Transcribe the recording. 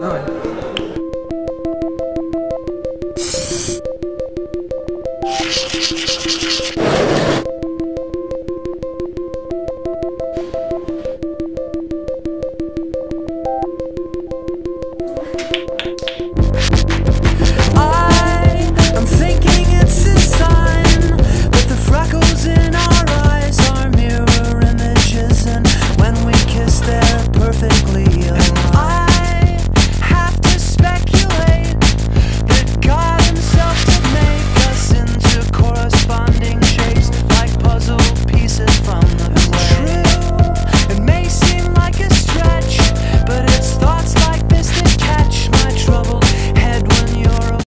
Olha.